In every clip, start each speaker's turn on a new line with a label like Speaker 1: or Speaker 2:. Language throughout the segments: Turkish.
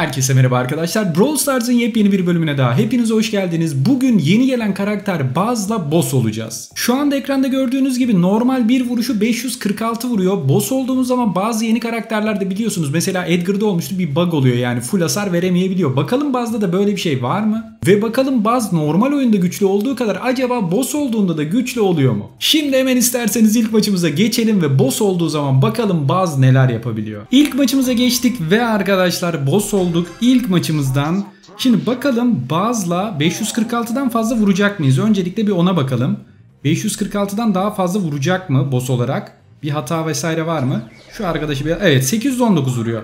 Speaker 1: Herkese merhaba arkadaşlar. Brawl Stars'ın yepyeni bir bölümüne daha hepiniz hoş geldiniz. Bugün yeni gelen karakter Buzz'la boss olacağız. Şu anda ekranda gördüğünüz gibi normal bir vuruşu 546 vuruyor. Boss olduğumuz zaman bazı yeni karakterlerde biliyorsunuz. Mesela Edgar'da olmuştu bir bug oluyor yani full hasar veremeyebiliyor. Bakalım Buzz'da da böyle bir şey var mı? Ve bakalım Buzz normal oyunda güçlü olduğu kadar acaba boss olduğunda da güçlü oluyor mu? Şimdi hemen isterseniz ilk maçımıza geçelim ve boss olduğu zaman bakalım Buzz neler yapabiliyor. İlk maçımıza geçtik ve arkadaşlar boss olduk ilk maçımızdan. Şimdi bakalım Buzz'la 546'dan fazla vuracak mıyız? Öncelikle bir ona bakalım. 546'dan daha fazla vuracak mı boss olarak? Bir hata vesaire var mı? Şu arkadaşı bir... Evet 819 vuruyor.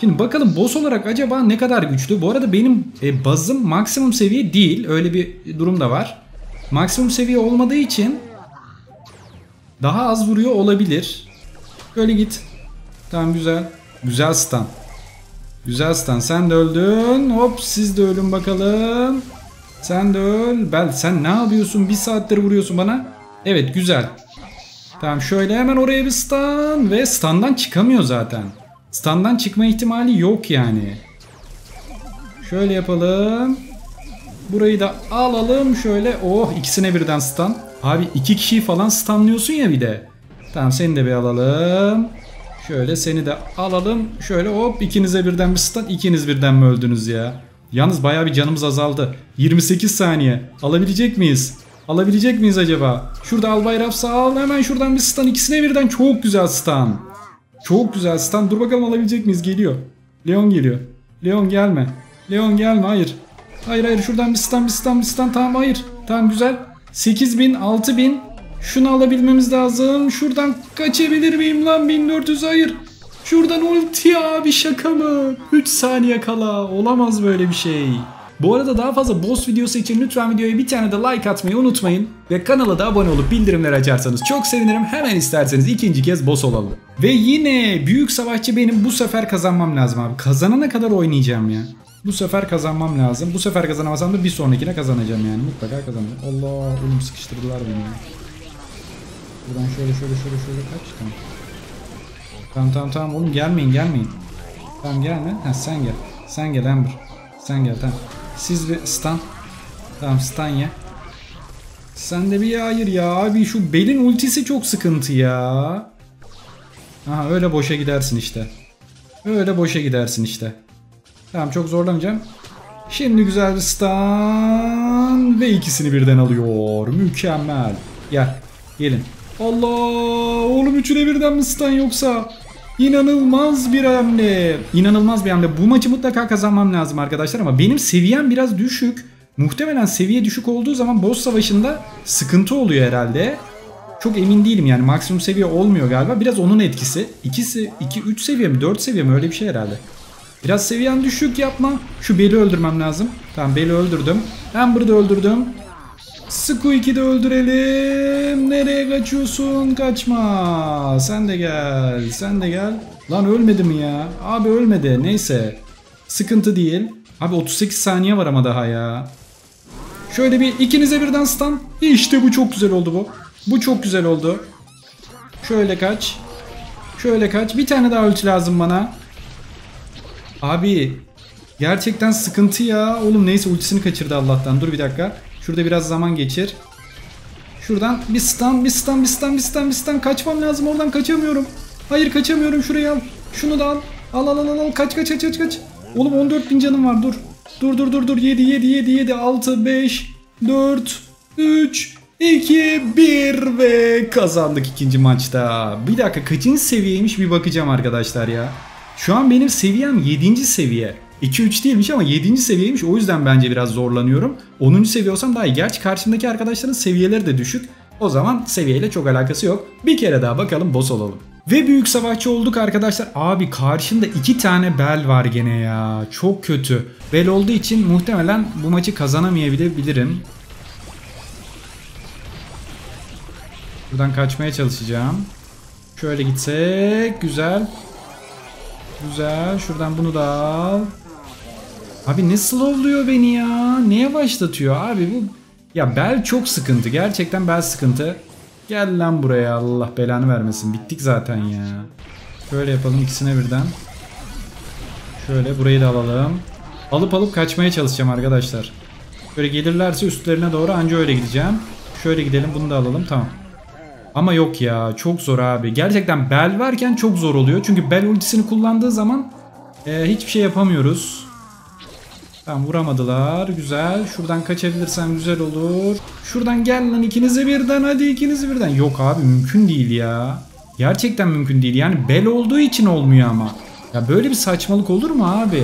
Speaker 1: Şimdi bakalım boss olarak acaba ne kadar güçlü? Bu arada benim e, bazım maksimum seviye değil. Öyle bir durum da var. Maksimum seviye olmadığı için daha az vuruyor olabilir. Böyle git. Tamam güzel. Güzel stun. Güzel stun. Sen de öldün. Hop siz de ölün bakalım. Sen de öl. Bel sen ne yapıyorsun? Bir saattir vuruyorsun bana. Evet güzel. Tamam şöyle hemen oraya bir stun. Ve stun'dan çıkamıyor zaten. Stun'dan çıkma ihtimali yok yani. Şöyle yapalım. Burayı da alalım şöyle. Oh ikisine birden stun. Abi iki kişiyi falan stunlıyorsun ya bir de. Tamam seni de bir alalım. Şöyle seni de alalım. Şöyle hop ikinize birden bir stun. İkiniz birden mi öldünüz ya? Yalnız baya bir canımız azaldı. 28 saniye. Alabilecek miyiz? Alabilecek miyiz acaba? Şurada Albay Raps'a al. Hemen şuradan bir stun. ikisine birden çok güzel stun. Çok güzel stun. Dur bakalım alabilecek miyiz? Geliyor. Leon geliyor. Leon gelme. Leon gelme. Hayır. Hayır hayır. Şuradan bir stun bir stun bir stun. Tamam hayır. Tamam güzel. 8000 6000 şunu alabilmemiz lazım. Şuradan kaçabilir miyim lan 1400 hayır. Şuradan ulti abi şaka mı? 3 saniye kala olamaz böyle bir şey. Bu arada daha fazla boss videosu için lütfen videoya bir tane de like atmayı unutmayın. Ve kanala da abone olup bildirimleri açarsanız çok sevinirim. Hemen isterseniz ikinci kez boss olalım. Ve yine büyük savaşçı benim bu sefer kazanmam lazım abi. Kazanana kadar oynayacağım ya. Bu sefer kazanmam lazım. Bu sefer kazanamazsam da bir sonrakine kazanacağım yani. Mutlaka kazanacağım. Allah oğlum sıkıştırdılar beni. Buradan şöyle şöyle şöyle şöyle kaç tamam. Tamam tamam tamam oğlum gelmeyin gelmeyin. Tamam gelme. Ha sen gel. Sen gel Amber. Sen gel tamam. Siz bir stun. Tamam stun ya. Sen de bir hayır ya abi şu belin ultisi çok sıkıntı ya. Aha öyle boşa gidersin işte. Öyle boşa gidersin işte. Tamam çok zorlamayacağım. Şimdi güzel bir stun ve ikisini birden alıyor. Mükemmel. Gel. Gelin. Allah oğlum üçüne birden mi stun yoksa? İnanılmaz bir hamle. İnanılmaz bir hamle. Bu maçı mutlaka kazanmam lazım arkadaşlar ama benim seviyem biraz düşük. Muhtemelen seviye düşük olduğu zaman boss savaşında sıkıntı oluyor herhalde. Çok emin değilim yani maksimum seviye olmuyor galiba. Biraz onun etkisi. İkisi 2 3 seviye mi 4 seviye mi öyle bir şey herhalde. Biraz seviyen düşük yapma. Şu Bell'i öldürmem lazım. Tamam Bell'i öldürdüm. Amber'ı da öldürdüm. Squeak'i de öldürelim. Nereye kaçıyorsun? Kaçma. Sen de gel. Sen de gel. Lan ölmedi mi ya? Abi ölmedi. Neyse. Sıkıntı değil. Abi 38 saniye var ama daha ya. Şöyle bir ikinize birden stun. İşte bu çok güzel oldu bu. Bu çok güzel oldu. Şöyle kaç. Şöyle kaç. Bir tane daha ulti lazım bana. Abi gerçekten sıkıntı ya. Oğlum neyse ultisini kaçırdı Allah'tan. Dur bir dakika. Şurada biraz zaman geçir. Şuradan bir stun, bir stun, bir stun, bir stun, bir stun. Kaçmam lazım oradan kaçamıyorum. Hayır kaçamıyorum şurayı al. Şunu da al. Al al al al. Kaç kaç kaç kaç kaç. Oğlum 14 bin canım var dur. Dur dur dur dur. 7 7 7 7 6 5 4 3 2 1 ve kazandık ikinci maçta. Bir dakika kaçıncı seviyeymiş bir bakacağım arkadaşlar ya. Şu an benim seviyem 7. seviye. 2-3 değilmiş ama 7. seviyeymiş. O yüzden bence biraz zorlanıyorum. 10. seviye olsam daha iyi. Gerçi karşımdaki arkadaşların seviyeleri de düşük. O zaman seviyeyle çok alakası yok. Bir kere daha bakalım boss olalım. Ve büyük savaşçı olduk arkadaşlar. Abi karşımda iki tane bel var gene ya. Çok kötü. Bel olduğu için muhtemelen bu maçı kazanamayabilirim. Buradan kaçmaya çalışacağım. Şöyle gitsek. Güzel. Güzel. Şuradan bunu da al. Abi ne slowluyor beni ya? Neye başlatıyor abi bu? Ya bel çok sıkıntı. Gerçekten bel sıkıntı. Gel lan buraya Allah belanı vermesin. Bittik zaten ya. Şöyle yapalım ikisine birden. Şöyle burayı da alalım. Alıp alıp kaçmaya çalışacağım arkadaşlar. Böyle gelirlerse üstlerine doğru anca öyle gideceğim. Şöyle gidelim bunu da alalım tamam. Ama yok ya çok zor abi. Gerçekten Bel varken çok zor oluyor. Çünkü Bel ultisini kullandığı zaman e, hiçbir şey yapamıyoruz. Tamam vuramadılar. Güzel. Şuradan kaçabilirsem güzel olur. Şuradan gel lan ikinizi birden hadi ikinizi birden. Yok abi mümkün değil ya. Gerçekten mümkün değil. Yani Bel olduğu için olmuyor ama. Ya böyle bir saçmalık olur mu abi?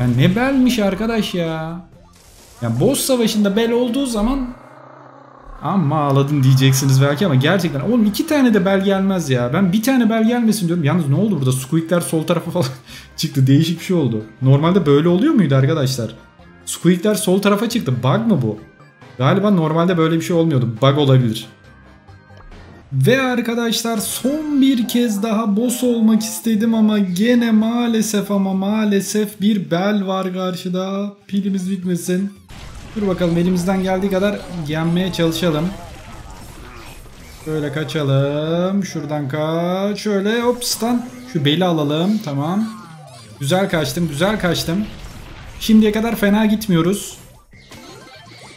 Speaker 1: Ya ne Bel'miş arkadaş ya. Ya boss savaşında Bel olduğu zaman ama ağladın diyeceksiniz belki ama gerçekten oğlum iki tane de bel gelmez ya. Ben bir tane bel gelmesin diyorum. Yalnız ne oldu burada? Squeak'ler sol tarafa falan çıktı. Değişik bir şey oldu. Normalde böyle oluyor muydu arkadaşlar? Squeak'ler sol tarafa çıktı. Bug mı bu? Galiba normalde böyle bir şey olmuyordu. Bug olabilir. Ve arkadaşlar son bir kez daha boss olmak istedim ama gene maalesef ama maalesef bir bel var karşıda. Pilimiz bitmesin. Dur bakalım elimizden geldiği kadar yenmeye çalışalım. Şöyle kaçalım. Şuradan kaç. Şöyle hop stun. Şu beli alalım. Tamam. Güzel kaçtım. Güzel kaçtım. Şimdiye kadar fena gitmiyoruz.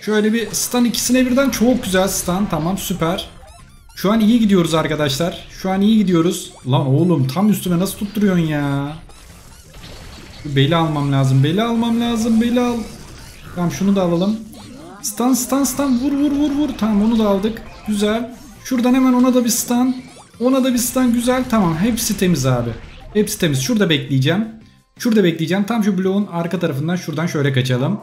Speaker 1: Şöyle bir stun ikisine birden çok güzel stun. Tamam süper. Şu an iyi gidiyoruz arkadaşlar. Şu an iyi gidiyoruz. Lan oğlum tam üstüme nasıl tutturuyorsun ya? Beli almam lazım. Beli almam lazım. Beli al. Tamam şunu da alalım. Stun stun stun vur vur vur vur. Tamam onu da aldık. Güzel. Şuradan hemen ona da bir stun. Ona da bir stun güzel. Tamam hepsi temiz abi. Hepsi temiz. Şurada bekleyeceğim. Şurada bekleyeceğim. Tam şu bloğun arka tarafından şuradan şöyle kaçalım.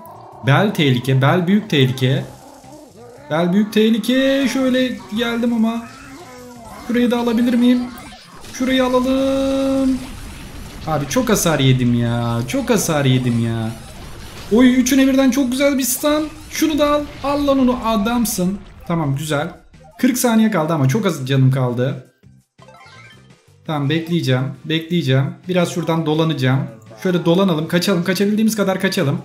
Speaker 1: Bel tehlike. Bel büyük tehlike. Bel büyük tehlike. Şöyle geldim ama. Şurayı da alabilir miyim? Şurayı alalım. Abi çok hasar yedim ya. Çok hasar yedim ya. Oy üçüne birden çok güzel bir stun. Şunu da al. Al lan onu adamsın. Tamam güzel. 40 saniye kaldı ama çok az canım kaldı. Tamam bekleyeceğim. Bekleyeceğim. Biraz şuradan dolanacağım. Şöyle dolanalım. Kaçalım. Kaçabildiğimiz kadar kaçalım.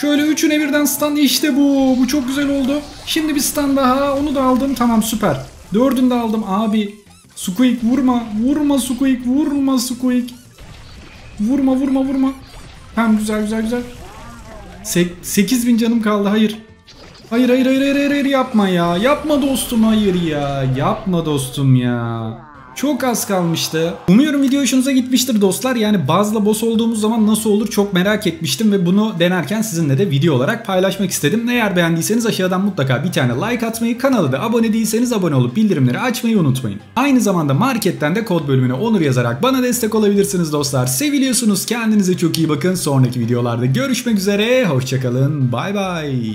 Speaker 1: Şöyle üçüne birden stun işte bu. Bu çok güzel oldu. Şimdi bir stun daha. Onu da aldım. Tamam süper. Dördünü de aldım. Abi Squeak vurma. Vurma Squeak. Vurma Squeak. Vurma vurma vurma. Tamam güzel güzel güzel. Sek 8000 canım kaldı. Hayır. Hayır hayır hayır hayır hayır yapma ya. Yapma dostum hayır ya. Yapma dostum ya. Çok az kalmıştı. Umuyorum video hoşunuza gitmiştir dostlar. Yani bazla boss olduğumuz zaman nasıl olur çok merak etmiştim ve bunu denerken sizinle de video olarak paylaşmak istedim. Eğer beğendiyseniz aşağıdan mutlaka bir tane like atmayı, kanala da abone değilseniz abone olup bildirimleri açmayı unutmayın. Aynı zamanda marketten de kod bölümüne onur yazarak bana destek olabilirsiniz dostlar. Seviliyorsunuz. Kendinize çok iyi bakın. Sonraki videolarda görüşmek üzere. Hoşçakalın. Bay bay.